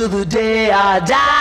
to the day I die.